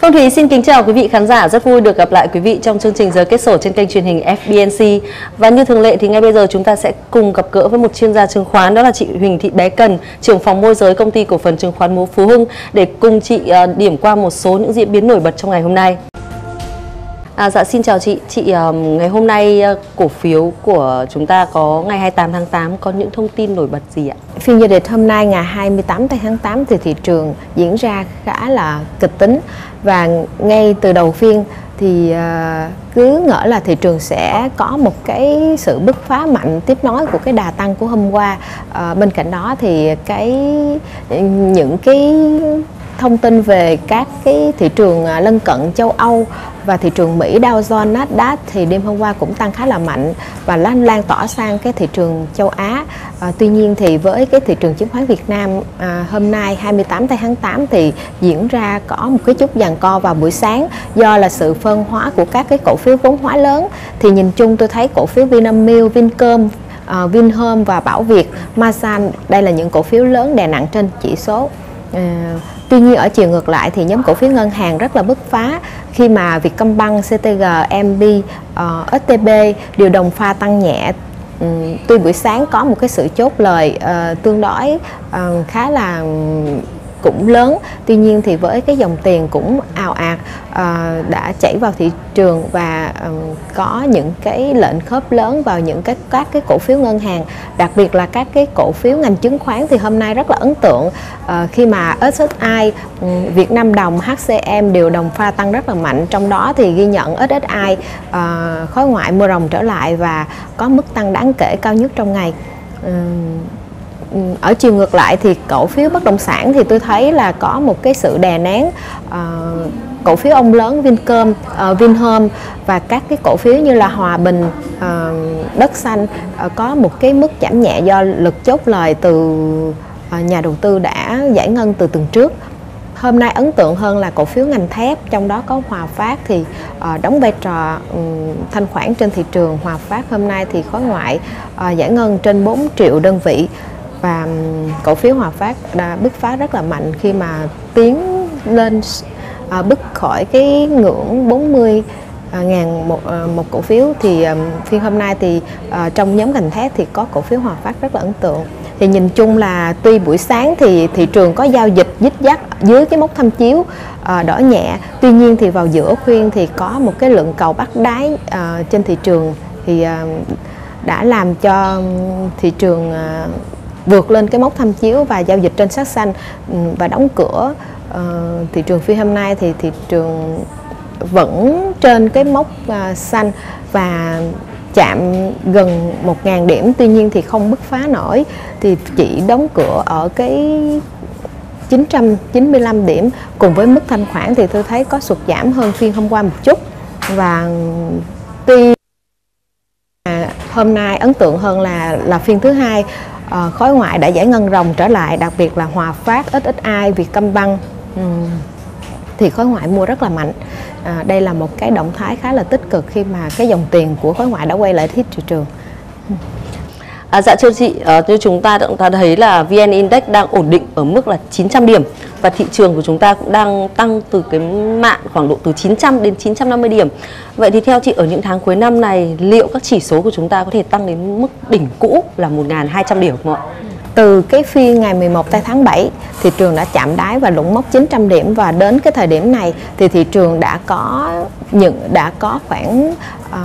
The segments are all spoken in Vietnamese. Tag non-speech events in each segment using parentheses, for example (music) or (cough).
Phương Thúy xin kính chào quý vị khán giả, rất vui được gặp lại quý vị trong chương trình giờ kết sổ trên kênh truyền hình FBNC. Và như thường lệ thì ngay bây giờ chúng ta sẽ cùng gặp gỡ với một chuyên gia chứng khoán đó là chị Huỳnh Thị Bé Cần, trưởng phòng môi giới công ty cổ phần chứng khoán Phú Hưng để cùng chị ờ, điểm qua một số những diễn biến nổi bật trong ngày hôm nay. À, dạ xin chào chị. Chị um, ngày hôm nay uh, cổ phiếu của chúng ta có ngày 28 tháng 8 có những thông tin nổi bật gì ạ? Phiên giao dịch hôm nay ngày 28 tháng 8 thì thị trường diễn ra khá là kịch tính và ngay từ đầu phiên thì uh, cứ ngỡ là thị trường sẽ có một cái sự bứt phá mạnh tiếp nối của cái đà tăng của hôm qua. Uh, bên cạnh đó thì cái những cái thông tin về các cái thị trường à, lân cận châu Âu và thị trường Mỹ Dow Jones Nasdaq thì đêm hôm qua cũng tăng khá là mạnh và lan lan tỏa sang cái thị trường châu Á. À, tuy nhiên thì với cái thị trường chứng khoán Việt Nam à, hôm nay 28 tháng 8 thì diễn ra có một cái chút giằng co vào buổi sáng do là sự phân hóa của các cái cổ phiếu vốn hóa lớn thì nhìn chung tôi thấy cổ phiếu Vinamilk, Vincom uh, Vinhome và Bảo Việt, Masan đây là những cổ phiếu lớn đè nặng trên chỉ số. Uh, Tuy nhiên ở chiều ngược lại thì nhóm cổ phiếu ngân hàng rất là bứt phá khi mà Vietcombank, CTG, MB, ờ, uh, STB đều đồng pha tăng nhẹ. Um, tuy buổi sáng có một cái sự chốt lời uh, tương đối uh, khá là cũng lớn. Tuy nhiên thì với cái dòng tiền cũng ào ạt à, đã chảy vào thị trường và um, có những cái lệnh khớp lớn vào những cái các cái cổ phiếu ngân hàng đặc biệt là các cái cổ phiếu ngành chứng khoán thì hôm nay rất là ấn tượng. À, khi mà SSI Việt Nam đồng HCM đều đồng pha tăng rất là mạnh. Trong đó thì ghi nhận SSI à, ờ, khối ngoại mua rồng trở lại và có mức tăng đáng kể cao nhất trong ngày. À, Ừ, ở chiều ngược lại thì cổ phiếu bất động sản thì tôi thấy là có một cái sự đè nén uh, cổ phiếu ông lớn Vincom, uh, Vinhome và các cái cổ phiếu như là Hòa Bình, uh, Đất Xanh uh, có một cái mức giảm nhẹ do lực chốt lời từ uh, nhà đầu tư đã giải ngân từ tuần trước. Hôm nay ấn tượng hơn là cổ phiếu ngành thép, trong đó có Hòa Phát thì uh, đóng vai trò um, thanh khoản trên thị trường. Hòa Phát hôm nay thì khối ngoại uh, giải ngân trên 4 triệu đơn vị và cổ phiếu Hòa Phát đã bứt phá rất là mạnh khi mà tiến lên à, bứt khỏi cái ngưỡng 40 à, ngàn một à, một cổ phiếu. Thì phiên hôm nay thì à, trong nhóm ngành thép thì có cổ phiếu Hòa Phát rất là ấn tượng. Thì nhìn chung là tuy buổi sáng thì thị trường có giao dịch dích dắt dưới cái mốc tham chiếu à, đỏ nhẹ. Tuy nhiên thì vào giữa khuyên thì có một cái lượng cầu bắt đáy à, trên thị trường. Thì à, đã làm cho thị trường à, vượt lên cái mốc tham chiếu và giao dịch trên sắc xanh ừ, và đóng cửa uh, thị trường phi hôm nay thì thị trường vẫn trên cái mốc uh, xanh và chạm gần 1.000 điểm. Tuy nhiên thì không bứt phá nổi thì chỉ đóng cửa ở cái 995 điểm. Cùng với mức thanh khoản thì tôi thấy có sụt giảm hơn phiên hôm qua một chút. Và tuy hôm nay ấn tượng hơn là là phiên thứ hai. Ờ, uh, khối ngoại đã giải ngân rồng trở lại đặc biệt là Hòa Phát, SSI, Vietcombank. Um, thì khối ngoại mua rất là mạnh. À, đây là một cái động thái khá là tích cực khi mà cái dòng tiền của khối ngoại đã quay lại thị trường. Ừ. À, dạ thưa chị, à, như chúng ta đã ta thấy là VN Index đang ổn định ở mức là 900 điểm và thị trường của chúng ta cũng đang tăng từ cái mạng khoảng độ từ 900 đến 950 điểm. Vậy thì theo chị ở những tháng cuối năm này liệu các chỉ số của chúng ta có thể tăng đến mức đỉnh cũ là 1.200 điểm không ạ? Từ cái phiên ngày 11 tháng 7, thị trường đã chạm đáy và lũng mốc 900 điểm và đến cái thời điểm này thì thị trường đã có những đã có khoảng uh,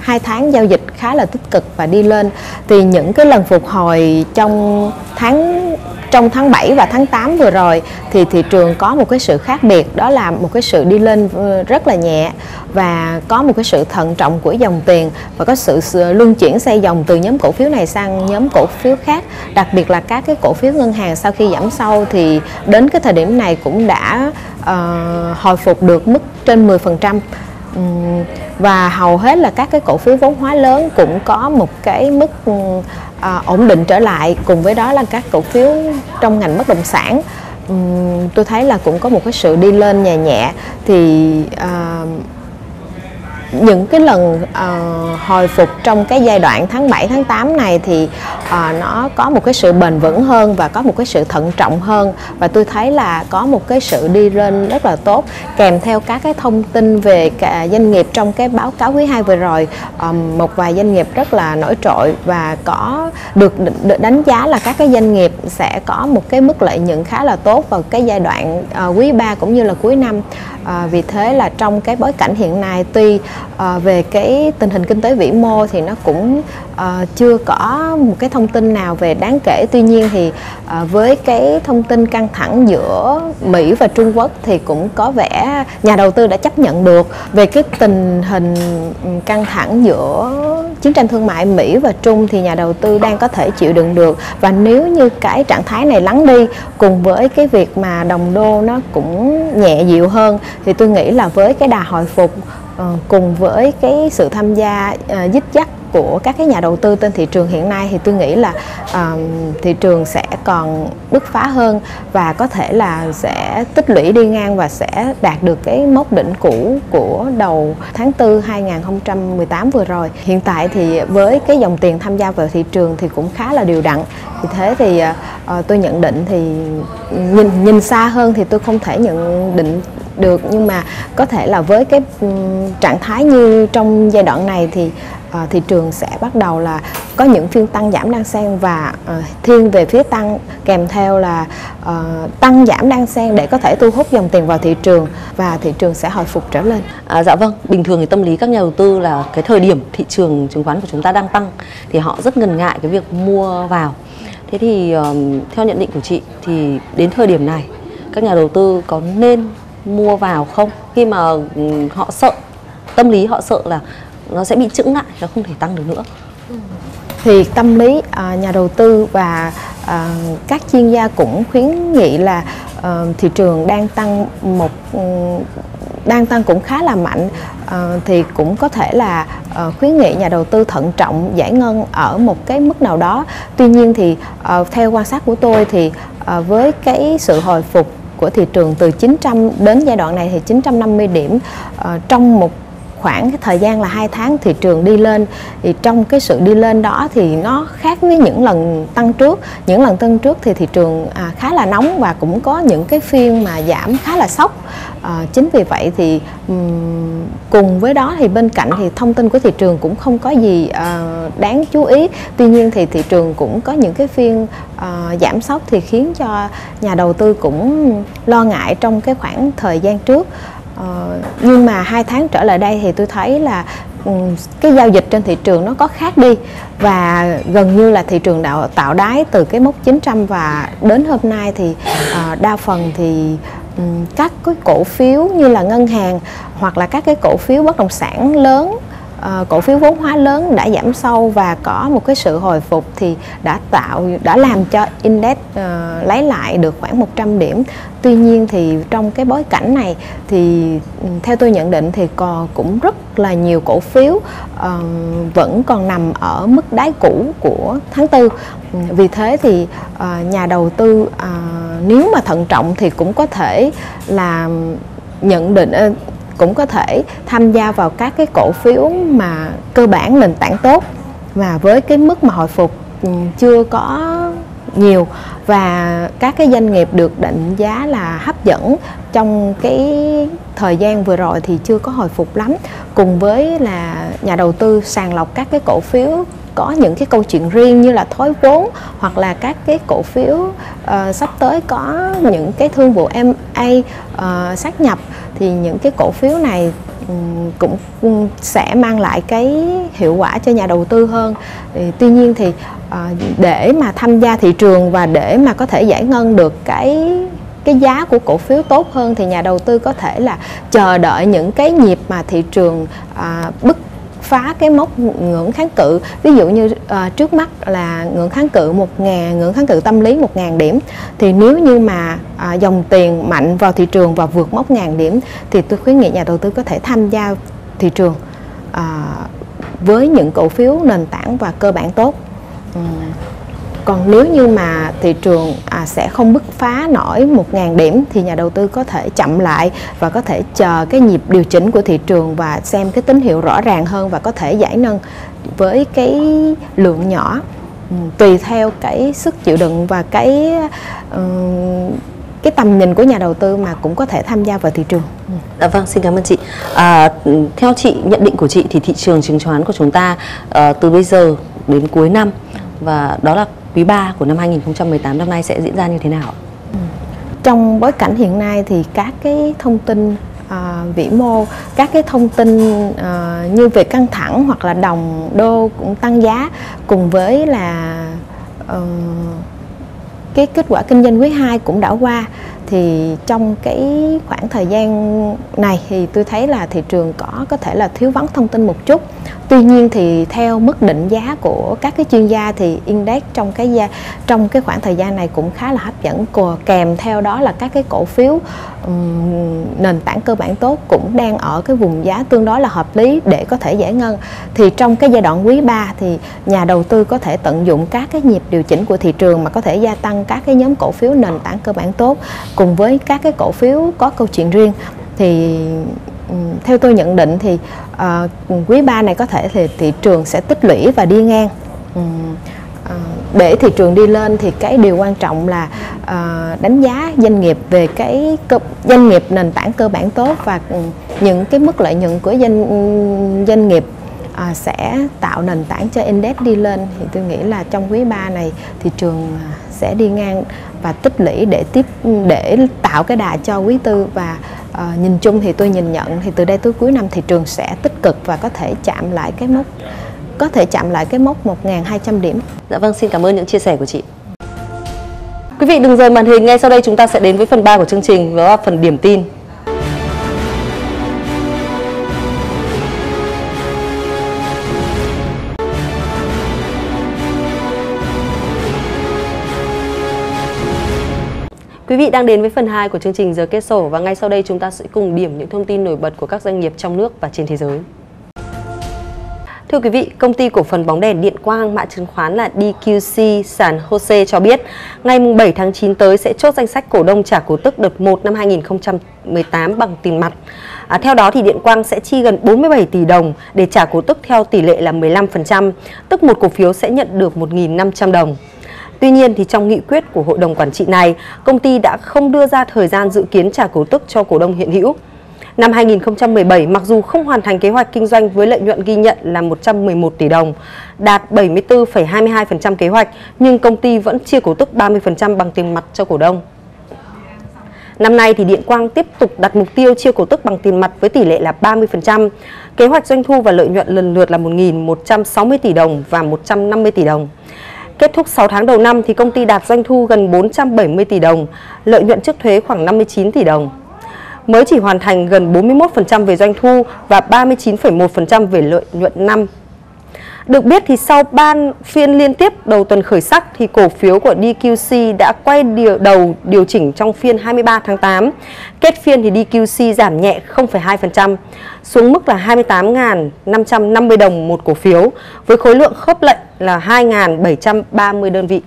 hai tháng giao dịch khá là tích cực và đi lên thì những cái lần phục hồi trong tháng trong tháng 7 và tháng 8 vừa rồi thì thị trường có một cái sự khác biệt đó là một cái sự đi lên ờ, rất là nhẹ và có một cái sự thận trọng của dòng tiền và có sự luân chuyển xây dòng từ nhóm cổ phiếu này sang nhóm cổ phiếu khác. Đặc biệt là các cái cổ phiếu ngân hàng sau khi giảm sâu thì đến cái thời điểm này cũng đã uh, hồi phục được mức trên 10% Ừ, và hầu hết là các cái cổ phiếu vốn hóa lớn cũng có một cái mức ừ, à, ổn định trở lại cùng với đó là các cổ phiếu trong ngành bất động sản. Ừ, tôi thấy là cũng có một cái sự đi lên nhẹ nhẹ. Thì uh, những cái lần uh, hồi phục trong cái giai đoạn tháng 7 tháng 8 này thì uh, nó có một cái sự bền vững hơn và có một cái sự thận trọng hơn. Và tôi thấy là có một cái sự đi lên rất là tốt. Kèm theo các cái thông tin về cả doanh nghiệp trong cái báo cáo quý 2 vừa rồi um, một vài doanh nghiệp rất là nổi trội và có được, được đánh giá là các cái doanh nghiệp sẽ có một cái mức lợi nhuận khá là tốt vào cái giai đoạn uh, quý 3 cũng như là cuối năm. À, vì thế là trong cái bối cảnh hiện nay tuy à, về cái tình hình kinh tế vĩ mô thì nó cũng à, chưa có một cái thông tin nào về đáng kể. Tuy nhiên thì à, với cái thông tin căng thẳng giữa Mỹ và Trung Quốc thì cũng có vẻ nhà đầu tư đã chấp nhận được về cái tình hình ừ, căng thẳng giữa chiến tranh thương mại Mỹ và Trung thì nhà đầu tư đang có thể chịu đựng được. Và nếu như cái trạng thái này lắng đi, cùng với cái việc mà đồng đô nó cũng nhẹ dịu hơn, thì tôi nghĩ là với cái đà hồi phục ờ, cùng với cái sự tham gia ờ, dích dắt của các cái nhà đầu tư trên thị trường hiện nay thì tôi nghĩ là um, thị trường sẽ còn bứt phá hơn và có thể là sẽ tích lũy đi ngang và sẽ đạt được cái mốc đỉnh cũ của đầu tháng 4 2018 vừa rồi. Hiện tại thì với cái dòng tiền tham gia vào thị trường thì cũng khá là đều đặn. Vì thế thì uh, tôi nhận định thì nhìn nhìn xa hơn thì tôi không thể nhận định được nhưng mà có thể là với cái trạng thái như trong giai đoạn này thì Ờ, thị trường sẽ bắt đầu là có những phiên tăng giảm đang xen và ờ, thiên về phía tăng kèm theo là ờ, tăng giảm đang xen để có thể thu hút dòng tiền vào thị trường và thị trường sẽ hồi phục trở lên. À, dạ vâng, bình thường thì tâm lý các nhà đầu tư là cái thời điểm thị trường chứng khoán của chúng ta đang tăng thì họ rất ngần ngại cái việc mua vào. Thế thì um, theo nhận định của chị thì đến thời điểm này các nhà đầu tư có nên mua vào không khi mà ừ, họ sợ tâm lý họ sợ là nó sẽ bị chững lại nó không thể tăng được nữa. Thì tâm lý à, nhà đầu tư và à, các chuyên gia cũng khuyến nghị là à, thị trường đang tăng một ừ, đang tăng cũng khá là mạnh. À, thì cũng có thể là à, khuyến nghị nhà đầu tư thận trọng giải ngân ở một cái mức nào đó. Tuy nhiên thì à, theo quan sát của tôi thì à, với cái sự hồi phục của thị trường từ 900 đến giai đoạn này thì 950 điểm trong một khoảng cái thời gian là hai tháng thị trường đi lên. Thì trong cái sự đi lên đó thì nó khác với những lần tăng trước. Những lần tăng trước thì thị trường à, khá là nóng và cũng có những cái phiên mà giảm khá là sốc. À, chính vì vậy thì um, cùng với đó thì bên cạnh thì thông tin của thị trường cũng không có gì uh, đáng chú ý. Tuy nhiên thì thị trường cũng có những cái phiên uh, giảm sốc thì khiến cho nhà đầu tư cũng lo ngại trong cái khoảng thời gian trước. Ờ, nhưng mà hai tháng trở lại đây thì tôi thấy là um, cái giao dịch trên thị trường nó có khác đi. Và gần như là thị trường đạo tạo đáy từ cái mốc 900 và đến hôm nay thì uh, đa phần thì um, các cái cổ phiếu như là ngân hàng hoặc là các cái cổ phiếu bất động sản lớn uh, cổ phiếu vốn hóa lớn đã giảm sâu và có một cái sự hồi phục thì đã tạo đã làm cho index uh, lấy lại được khoảng 100 điểm. Tuy nhiên thì trong cái bối cảnh này thì ừ, theo tôi nhận định thì còn cũng rất là nhiều cổ phiếu uh, vẫn còn nằm ở mức đáy cũ của tháng tư. Ừ, vì thế thì uh, nhà đầu tư uh, nếu mà thận trọng thì cũng có thể là nhận định cũng có thể tham gia vào các cái cổ phiếu mà cơ bản nền tảng tốt và với cái mức mà hồi phục ừ, chưa có nhiều. Và các cái doanh nghiệp được định giá là hấp dẫn trong cái thời gian vừa rồi thì chưa có hồi phục lắm. Cùng với là nhà đầu tư sàng lọc các cái cổ phiếu có những cái câu chuyện riêng như là thói vốn hoặc là các cái cổ phiếu uh, sắp tới có những cái thương vụ MA uh, ờ, sát nhập thì những cái cổ phiếu này ừ, cũng sẽ mang lại cái hiệu quả cho nhà đầu tư hơn. Tuy nhiên thì ờ, để mà tham gia thị trường và để mà có thể giải ngân được cái cái giá của cổ phiếu tốt hơn thì nhà đầu tư có thể là chờ đợi những cái nhịp mà thị trường à, bứt phá cái mốc ngưỡng kháng cự. Ví dụ như uh, trước mắt là ngưỡng kháng cự một ngàn ngưỡng kháng cự tâm lý một ngàn điểm. Thì nếu như mà uh, dòng tiền mạnh vào thị trường và vượt mốc ngàn điểm thì tôi khuyến nghị nhà đầu tư có thể tham gia thị trường uh, với những cổ phiếu nền tảng và cơ bản tốt. Um, còn nếu như mà thị trường à, sẽ không bứt phá nổi 1.000 điểm thì nhà đầu tư có thể chậm lại và có thể chờ cái nhịp điều chỉnh của thị trường và xem cái tín hiệu rõ ràng hơn và có thể giải nâng với cái lượng nhỏ ừ, tùy theo cái sức chịu đựng và cái uh, cái tầm nhìn của nhà đầu tư mà cũng có thể tham gia vào thị trường. Ừ. Dạ vâng, xin cảm ơn chị. À, theo chị nhận định của chị thì thị trường chứng khoán của chúng ta à, từ bây giờ đến cuối năm và đó là quý 3 của năm 2018 năm nay sẽ diễn ra như thế nào? Ừ. Trong bối cảnh hiện nay thì các cái thông tin à, vĩ mô các cái thông tin à, như về căng thẳng hoặc là đồng đô cũng tăng giá cùng với là uh, cái kết quả kinh doanh quý 2 cũng đã qua thì trong cái khoảng thời gian này thì tôi thấy là thị trường có có thể là thiếu vắng thông tin một chút. Tuy nhiên thì theo mức định giá của các cái chuyên gia thì index trong cái gia trong cái khoảng thời gian này cũng khá là hấp dẫn. Kèm theo đó là các cái cổ phiếu um, nền tảng cơ bản tốt cũng đang ở cái vùng giá tương đối là hợp lý để có thể giải ngân. Thì trong cái giai đoạn quý 3 thì nhà đầu tư có thể tận dụng các cái nhịp điều chỉnh của thị trường mà có thể gia tăng các cái nhóm cổ phiếu nền tảng cơ bản tốt cùng với các cái cổ phiếu có câu chuyện riêng thì ừ, theo tôi nhận định thì uh, quý 3 này có thể thì thị trường sẽ tích lũy và đi ngang. Uh, để thị trường đi lên thì cái điều quan trọng là uh, đánh giá doanh nghiệp về cái cơ, doanh nghiệp nền tảng cơ bản tốt và ừ, những cái mức lợi nhuận của doanh doanh nghiệp à, sẽ tạo nền tảng cho index đi lên thì tôi nghĩ là trong quý 3 này thị trường à, sẽ đi ngang và tích lũy để tiếp để tạo cái đà cho quý tư và uh, nhìn chung thì tôi nhìn nhận thì từ đây tới cuối năm thị trường sẽ tích cực và có thể chạm lại cái mốc có thể chạm lại cái mốc 1.200 điểm. Dạ vâng, xin cảm ơn những chia sẻ của chị. Quý vị đừng rời màn hình, ngay sau đây chúng ta sẽ đến với phần 3 của chương trình, đó là phần điểm tin. Quý vị đang đến với phần 2 của chương trình Giờ Kết Sổ và ngay sau đây chúng ta sẽ cùng điểm những thông tin nổi bật của các doanh nghiệp trong nước và trên thế giới. Thưa quý vị, công ty cổ phần bóng đèn điện quang mã chứng khoán là DQC San Jose cho biết, ngày 7 tháng 9 tới sẽ chốt danh sách cổ đông trả cổ tức đợt 1 năm 2018 bằng tiền mặt. À, theo đó thì Điện Quang sẽ chi gần 47 tỷ đồng để trả cổ tức theo tỷ lệ là 15%, tức một cổ phiếu sẽ nhận được 1.500 đồng. Tuy nhiên thì trong nghị quyết của hội đồng quản trị này, công ty đã không đưa ra thời gian dự kiến trả cổ tức cho cổ đông hiện hữu. Năm 2017, mặc dù không hoàn thành kế hoạch kinh doanh với lợi nhuận ghi nhận là 111 tỷ đồng, đạt 74,22% kế hoạch, nhưng công ty vẫn chia cổ tức 30% bằng tiền mặt cho cổ đông. Năm nay thì Điện Quang tiếp tục đặt mục tiêu chia cổ tức bằng tiền mặt với tỷ lệ là 30%. Kế hoạch doanh thu và lợi nhuận lần lượt là 1.160 tỷ đồng và 150 tỷ đồng. Kết thúc 6 tháng đầu năm thì công ty đạt doanh thu gần 470 tỷ đồng, lợi nhuận trước thuế khoảng 59 tỷ đồng. Mới chỉ hoàn thành gần 41% về doanh thu và 39,1% về lợi nhuận năm được biết thì sau ban phiên liên tiếp đầu tuần khởi sắc thì cổ phiếu của DQC đã quay điều đầu điều chỉnh trong phiên 23 tháng 8. Kết phiên thì DQC giảm nhẹ 0,2% xuống mức là 28.550 đồng một cổ phiếu với khối lượng khớp lệnh là 2.730 đơn vị.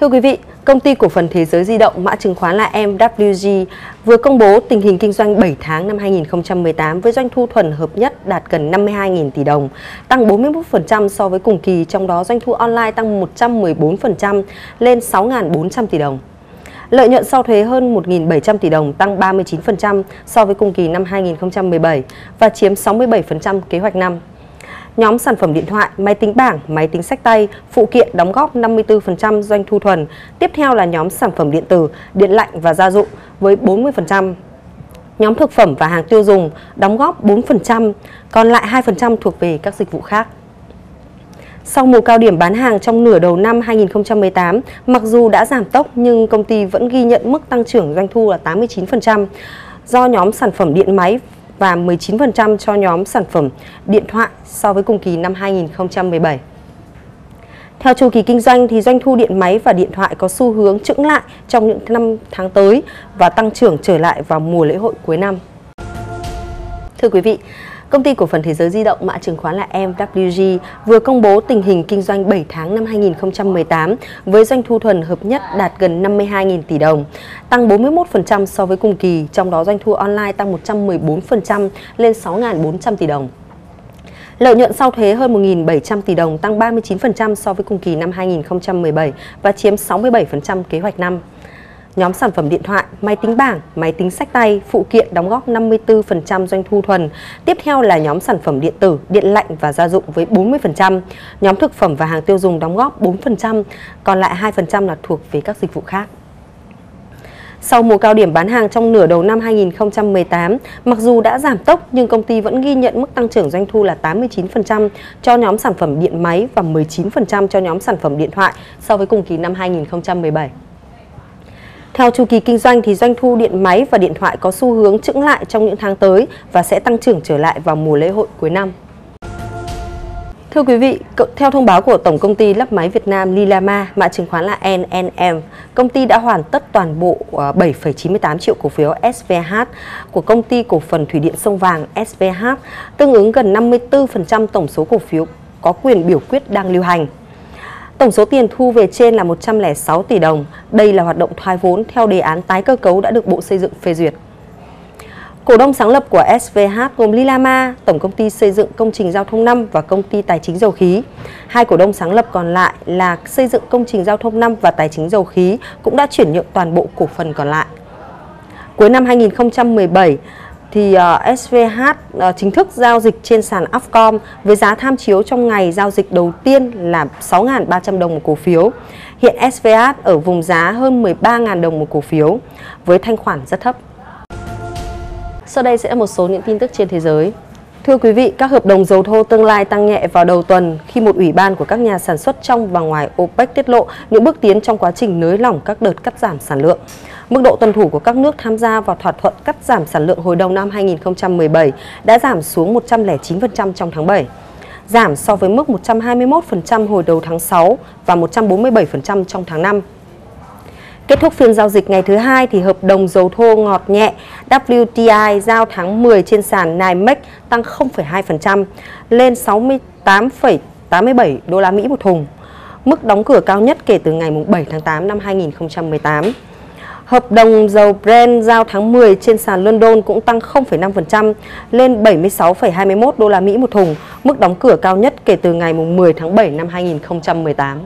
Thưa quý vị, Công ty cổ phần Thế giới di động mã chứng khoán là MWG vừa công bố tình hình kinh doanh 7 tháng năm 2018 với doanh thu thuần hợp nhất đạt gần 52.000 tỷ đồng, tăng 41% so với cùng kỳ, trong đó doanh thu online tăng 114% lên 6.400 tỷ đồng. Lợi nhuận sau thuế hơn 1.700 tỷ đồng, tăng 39% so với cùng kỳ năm 2017 và chiếm 67% kế hoạch năm. Nhóm sản phẩm điện thoại, máy tính bảng, máy tính sách tay, phụ kiện đóng góp 54% doanh thu thuần. Tiếp theo là nhóm sản phẩm điện tử, điện lạnh và gia dụng với 40%. Nhóm thực phẩm và hàng tiêu dùng đóng góp 4%, còn lại 2% thuộc về các dịch vụ khác. Sau mùa cao điểm bán hàng trong nửa đầu năm 2018, mặc dù đã giảm tốc nhưng công ty vẫn ghi nhận mức tăng trưởng doanh thu là 89% do nhóm sản phẩm điện máy và 19% cho nhóm sản phẩm điện thoại so với cùng kỳ năm 2017. Theo chu kỳ kinh doanh thì doanh thu điện máy và điện thoại có xu hướng chững lại trong những năm tháng tới và tăng trưởng trở lại vào mùa lễ hội cuối năm. Thưa quý vị, Công ty cổ phần Thế giới di động mã chứng khoán là MWG vừa công bố tình hình kinh doanh 7 tháng năm 2018 với doanh thu thuần hợp nhất đạt gần 52.000 tỷ đồng, tăng 41% so với cùng kỳ, trong đó doanh thu online tăng 114% lên 6.400 tỷ đồng. Lợi nhuận sau thuế hơn 1.700 tỷ đồng, tăng 39% so với cùng kỳ năm 2017 và chiếm 67% kế hoạch năm. Nhóm sản phẩm điện thoại, máy tính bảng, máy tính sách tay, phụ kiện đóng góp 54% doanh thu thuần. Tiếp theo là nhóm sản phẩm điện tử, điện lạnh và gia dụng với 40%. Nhóm thực phẩm và hàng tiêu dùng đóng góp 4%, còn lại 2% là thuộc về các dịch vụ khác. Sau mùa cao điểm bán hàng trong nửa đầu năm 2018, mặc dù đã giảm tốc nhưng công ty vẫn ghi nhận mức tăng trưởng doanh thu là 89% cho nhóm sản phẩm điện máy và 19% cho nhóm sản phẩm điện thoại so với cùng kỳ năm 2017. Theo chu kỳ kinh doanh thì doanh thu điện máy và điện thoại có xu hướng chững lại trong những tháng tới và sẽ tăng trưởng trở lại vào mùa lễ hội cuối năm. Thưa quý vị, theo thông báo của Tổng công ty lắp máy Việt Nam Lilama, mã chứng khoán là NNM, công ty đã hoàn tất toàn bộ ờ, 7,98 triệu cổ phiếu SVH của công ty cổ phần thủy điện sông Vàng SVH, tương ứng gần 54% tổng số cổ phiếu có quyền biểu quyết đang lưu hành. Tổng số tiền thu về trên là 106 tỷ đồng. Đây là hoạt động thoái vốn theo đề án tái cơ cấu đã được Bộ Xây dựng phê duyệt. Cổ đông sáng lập của SVH gồm Lilama, Tổng công ty xây dựng công trình giao thông 5 và công ty tài chính dầu khí. Hai cổ đông sáng lập còn lại là xây dựng công trình giao thông 5 và tài chính dầu khí cũng đã chuyển nhượng toàn bộ cổ phần còn lại. Cuối năm 2017, thì uh, SVH uh, chính thức giao dịch trên sàn Upcom với giá tham chiếu trong ngày giao dịch đầu tiên là 6.300 đồng một cổ phiếu. Hiện SVH ở vùng giá hơn 13.000 đồng một cổ phiếu với thanh khoản rất thấp. Sau đây sẽ là một số những tin tức trên thế giới. Thưa quý vị, các hợp đồng dầu thô tương lai tăng nhẹ vào đầu tuần khi một ủy ban của các nhà sản xuất trong và ngoài OPEC tiết lộ những bước tiến trong quá trình nới lỏng các đợt cắt giảm sản lượng. Mức độ tuân thủ của các nước tham gia vào thỏa thuận cắt giảm sản lượng hồi đầu năm 2017 đã giảm xuống 109% trong tháng 7, giảm so với mức 121% hồi đầu tháng 6 và 147% trong tháng 5. Kết thúc phiên giao dịch ngày thứ hai thì hợp đồng dầu thô ngọt nhẹ WTI giao tháng 10 trên sàn NYMEX tăng 0,2% lên 68,87 đô la Mỹ một thùng, mức đóng cửa cao nhất kể từ ngày 7 tháng 8 năm 2018. Hợp đồng dầu Brent giao tháng 10 trên sàn London cũng tăng 0,5% lên 76,21 đô la Mỹ một thùng, mức đóng cửa cao nhất kể từ ngày 10 tháng 7 năm 2018.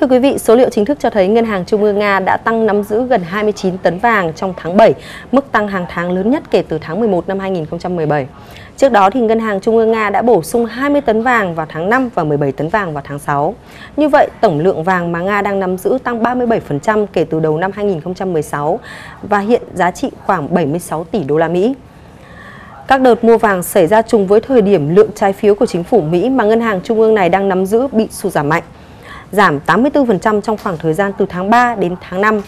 Thưa quý vị, số liệu chính thức cho thấy Ngân hàng Trung ương Nga đã tăng nắm giữ gần 29 tấn vàng trong tháng 7, mức tăng hàng tháng lớn nhất kể từ tháng 11 năm 2017. Trước đó thì Ngân hàng Trung ương Nga đã bổ sung 20 tấn vàng vào tháng 5 và 17 tấn vàng vào tháng 6. Như vậy, tổng lượng vàng mà Nga đang nắm giữ tăng 37% kể từ đầu năm 2016 và hiện giá trị khoảng 76 tỷ đô la Mỹ. Các đợt mua vàng xảy ra trùng với thời điểm lượng trái phiếu của chính phủ Mỹ mà ngân hàng trung ương này đang nắm giữ bị sụt giảm mạnh giảm 84% trong khoảng thời gian từ tháng 3 đến tháng 5,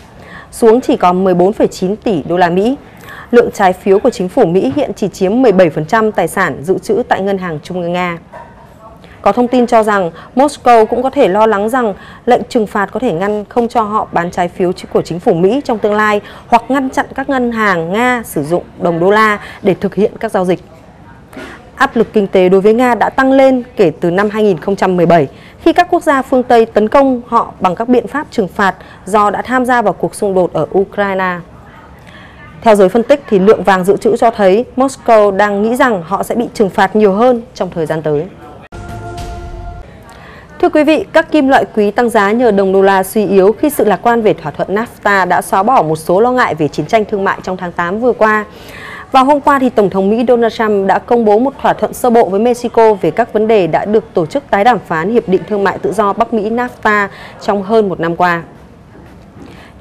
xuống chỉ còn 14,9 tỷ đô la Mỹ. Lượng trái phiếu của chính phủ Mỹ hiện chỉ chiếm 17% tài sản dự trữ tại ngân hàng trung ương Nga. Có thông tin cho rằng Moscow cũng có thể lo lắng rằng lệnh trừng phạt có thể ngăn không cho họ bán trái phiếu của chính phủ Mỹ trong tương lai hoặc ngăn chặn các ngân hàng Nga sử dụng đồng đô la để thực hiện các giao dịch. Áp lực kinh tế đối với Nga đã tăng lên kể từ năm 2017 khi các quốc gia phương Tây tấn công họ bằng các biện pháp trừng phạt do đã tham gia vào cuộc xung đột ở Ukraine. Theo giới phân tích thì lượng vàng dự trữ cho thấy Moscow đang nghĩ rằng họ sẽ bị trừng phạt nhiều hơn trong thời gian tới. Thưa quý vị, các kim loại quý tăng giá nhờ đồng đô la suy yếu khi sự lạc quan về thỏa thuận NAFTA đã xóa bỏ một số lo ngại về chiến tranh thương mại trong tháng 8 vừa qua. Vào hôm qua thì Tổng thống Mỹ Donald Trump đã công bố một thỏa thuận sơ bộ với Mexico về các vấn đề đã được tổ chức tái đàm phán Hiệp định Thương mại Tự do Bắc Mỹ NAFTA trong hơn một năm qua.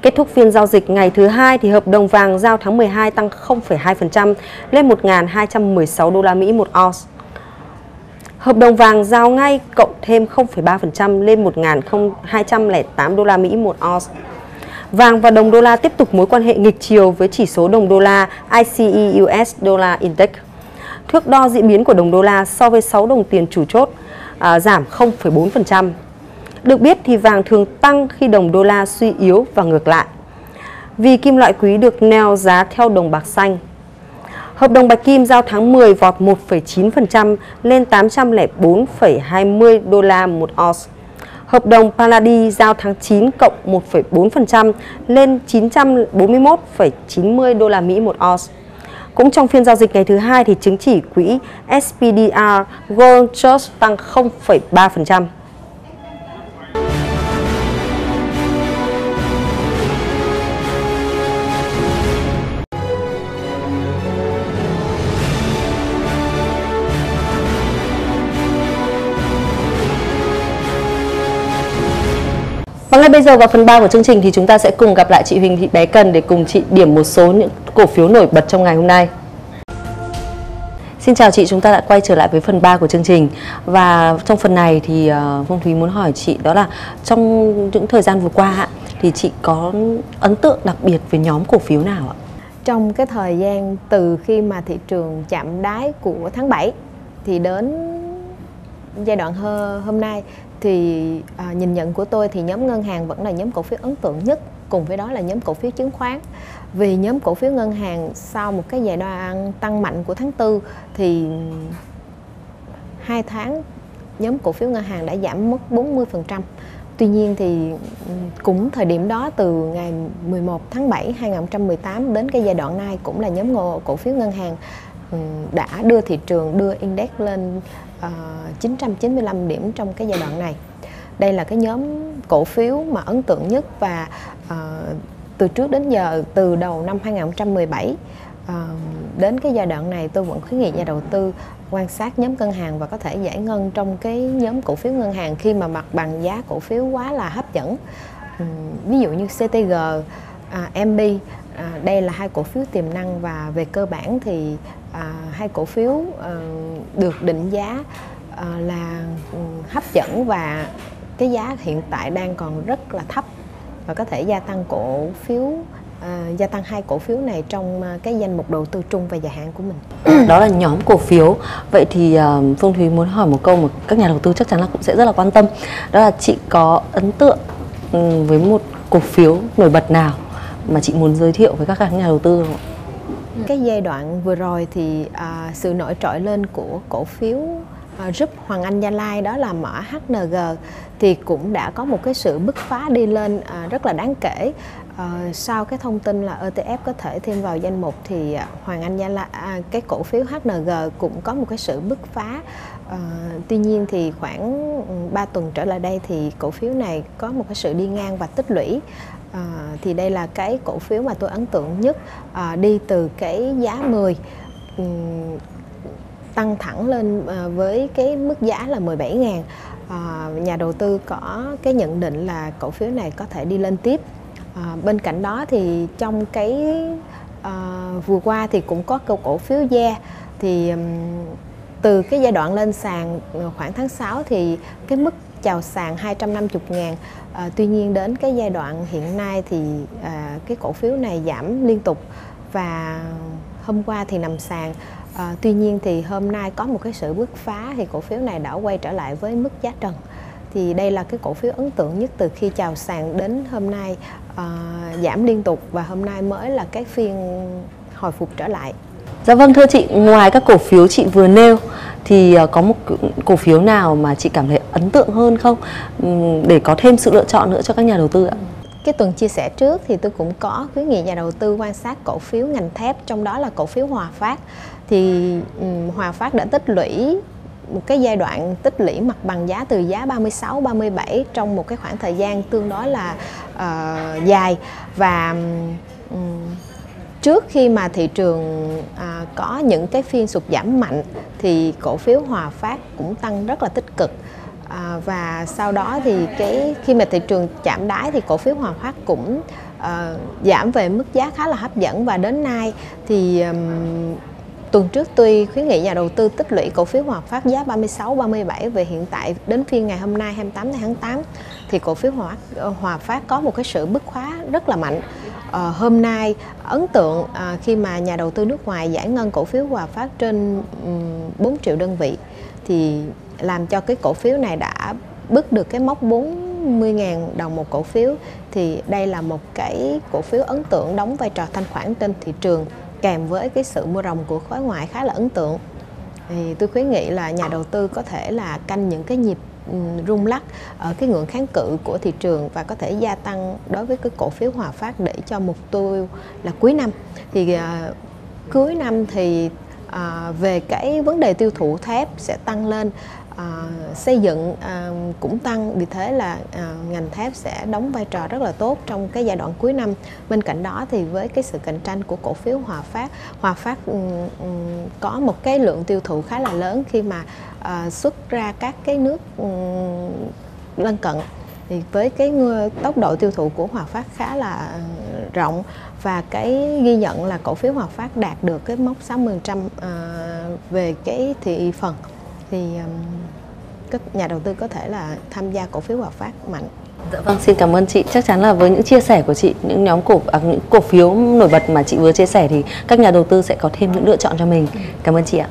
Kết thúc phiên giao dịch ngày thứ hai thì hợp đồng vàng giao tháng 12 tăng 0,2% lên 1.216 đô la Mỹ một ounce. Hợp đồng vàng giao ngay cộng thêm 0,3% lên 1.208 đô la Mỹ một ounce. Vàng và đồng đô la tiếp tục mối quan hệ nghịch chiều với chỉ số đồng đô la ICE US Dollar Index. Thước đo diễn biến của đồng đô la so với 6 đồng tiền chủ chốt à, giảm 0,4%. Được biết thì vàng thường tăng khi đồng đô la suy yếu và ngược lại. Vì kim loại quý được neo giá theo đồng bạc xanh. Hợp đồng bạch kim giao tháng 10 vọt 1,9% lên 804,20 đô la một ounce. Hợp đồng Paladin giao tháng 9 cộng 1,4% lên 941,90 đô la Mỹ một ounce. Cũng trong phiên giao dịch ngày thứ hai thì chứng chỉ quỹ SPDR Gold Trust tăng 0,3%. Và ngay bây giờ vào phần 3 của chương trình thì chúng ta sẽ cùng gặp lại chị Huỳnh Thị Bé Cần để cùng chị điểm một số những cổ phiếu nổi bật trong ngày hôm nay. Xin chào chị, chúng ta đã quay trở lại với phần 3 của chương trình Và trong phần này thì ờ, Phương Phong Thúy muốn hỏi chị đó là Trong những thời gian vừa qua thì chị có ấn tượng đặc biệt về nhóm cổ phiếu nào ạ? Trong cái thời gian từ khi mà thị trường chạm đáy của tháng 7 Thì đến giai đoạn hôm nay thì à, nhìn nhận của tôi thì nhóm ngân hàng vẫn là nhóm cổ phiếu ấn tượng nhất cùng với đó là nhóm cổ phiếu chứng khoán vì nhóm cổ phiếu ngân hàng sau một cái giai đoạn tăng mạnh của tháng 4 thì hai tháng nhóm cổ phiếu ngân hàng đã giảm mất 40%. Tuy nhiên thì cũng thời điểm đó từ ngày 11 tháng 7 2018 đến cái giai đoạn này cũng là nhóm cổ phiếu ngân hàng đã đưa thị trường đưa index lên Ờ, uh, 995 điểm trong cái giai đoạn này. Đây là cái nhóm cổ phiếu mà ấn tượng nhất và uh, từ trước đến giờ từ đầu năm 2017 uh, ờ, đến cái giai đoạn này tôi vẫn khuyến nghị nhà đầu tư quan sát nhóm ngân hàng và có thể giải ngân trong cái nhóm cổ phiếu ngân hàng khi mà mặt bằng giá cổ phiếu quá là hấp dẫn. Um, ví dụ như CTG, à, MB à, đây là hai cổ phiếu tiềm năng và về cơ bản thì à, hai cổ phiếu à, được định giá à, là ừ, hấp dẫn và cái giá hiện tại đang còn rất là thấp và có thể gia tăng cổ phiếu à, gia tăng hai cổ phiếu này trong cái danh mục đầu tư trung và dài hạn của mình. (clears throat) Đó là nhóm cổ phiếu. Vậy thì uh, Phương Thúy muốn hỏi một câu mà các nhà đầu tư chắc chắn là cũng sẽ rất là quan tâm. Đó là chị có ấn tượng ừ, với một cổ phiếu nổi bật nào mà chị muốn giới thiệu với các nhà đầu tư không? Cái giai đoạn vừa rồi thì à, sự nổi trội lên của cổ phiếu à, giúp Hoàng Anh Gia Lai đó là mã HNG thì cũng đã có một cái sự bứt phá đi lên à, rất là đáng kể. À, sau cái thông tin là ETF có thể thêm vào danh mục thì à, Hoàng Anh Gia Lai à, cái cổ phiếu HNG cũng có một cái sự bứt phá. À, tuy nhiên thì khoảng ừ, 3 tuần trở lại đây thì cổ phiếu này có một cái sự đi ngang và tích lũy à, thì đây là cái cổ phiếu mà tôi ấn tượng nhất à, đi từ cái giá 10 um, tăng thẳng lên à, với cái mức giá là 17 ngàn. À, nhà đầu tư có cái nhận định là cổ phiếu này có thể đi lên tiếp. À, bên cạnh đó thì trong cái à, vừa qua thì cũng có câu cổ phiếu gia thì um, từ cái giai đoạn lên sàn khoảng tháng 6 thì cái mức chào sàn 250 ngàn. À, tuy nhiên đến cái giai đoạn hiện nay thì à, cái cổ phiếu này giảm liên tục và hôm qua thì nằm sàn. À, tuy nhiên thì hôm nay có một cái sự bứt phá thì cổ phiếu này đã quay trở lại với mức giá trần. Thì đây là cái cổ phiếu ấn tượng nhất từ khi chào sàn đến hôm nay à, giảm liên tục và hôm nay mới là cái phiên hồi phục trở lại. Dạ vâng thưa chị, ngoài các cổ phiếu chị vừa nêu thì ờ, có một cổ phiếu nào mà chị cảm thấy ấn tượng hơn không? Để có thêm sự lựa chọn nữa cho các nhà đầu tư ạ? cái tuần chia sẻ trước thì tôi cũng có khuyến nghị nhà đầu tư quan sát cổ phiếu ngành thép trong đó là cổ phiếu Hòa Phát. Thì Hòa Phát đã tích lũy một cái giai đoạn tích lũy mặt bằng giá từ giá 36 37 trong một cái khoảng thời gian tương đối là uh, dài. Và um, trước khi mà thị trường à, có những cái phiên sụt giảm mạnh thì cổ phiếu Hòa Phát cũng tăng rất là tích cực à, và sau đó thì cái khi mà thị trường chạm đáy thì cổ phiếu Hòa Phát cũng à, giảm về mức giá khá là hấp dẫn và đến nay thì um, Tuần trước tuy khuyến nghị nhà đầu tư tích lũy cổ phiếu Hòa Phát giá 36 37 về hiện tại đến phiên ngày hôm nay 28 tháng 8 thì cổ phiếu Hòa, Hòa Phát có một cái sự bứt khóa rất là mạnh. Ờ, hôm nay ấn tượng à, khi mà nhà đầu tư nước ngoài giải ngân cổ phiếu Hòa Phát trên um, 4 triệu đơn vị thì làm cho cái cổ phiếu này đã bước được cái mốc 40.000 đồng một cổ phiếu. Thì đây là một cái cổ phiếu ấn tượng đóng vai trò thanh khoản trên thị trường kèm với cái sự mua rồng của khối ngoại khá là ấn tượng. Thì tôi khuyến nghị là nhà đầu tư có thể là canh những cái nhịp Ừ, rung lắc ở cái ngưỡng kháng cự của thị trường và có thể gia tăng đối với cái cổ phiếu Hòa Phát để cho mục tiêu là cuối năm. Thì uh, cuối năm thì à, về cái vấn đề tiêu thụ thép sẽ tăng lên à, xây dựng à, cũng tăng. Vì thế là à, ngành thép sẽ đóng vai trò rất là tốt trong cái giai đoạn cuối năm. Bên cạnh đó thì với cái sự cạnh tranh của cổ phiếu Hòa Phát Hòa Phát um, um, có một cái lượng tiêu thụ khá là lớn khi mà uh, xuất ra các cái nước um, lân cận. Thì với cái tốc độ tiêu thụ của Hòa Phát khá là rộng và cái ghi nhận là cổ phiếu Hòa Phát đạt được cái mốc 60% về cái thị phần thì các nhà đầu tư có thể là tham gia cổ phiếu Hòa Phát mạnh. Dạ vâng, xin cảm ơn chị. Chắc chắn là với những chia sẻ của chị, những nhóm cổ à, những cổ phiếu nổi bật mà chị vừa chia sẻ thì các nhà đầu tư sẽ có thêm những lựa chọn cho mình. Cảm ơn chị ạ.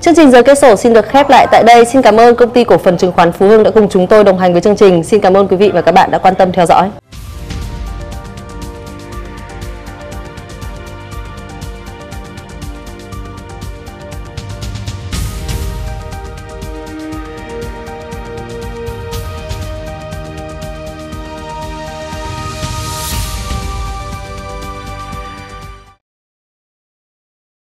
Chương trình giờ kết sổ xin được khép lại tại đây. Xin cảm ơn công ty cổ phần chứng khoán Phú Hưng đã cùng chúng tôi đồng hành với chương trình. Xin cảm ơn quý vị và các bạn đã quan tâm theo dõi.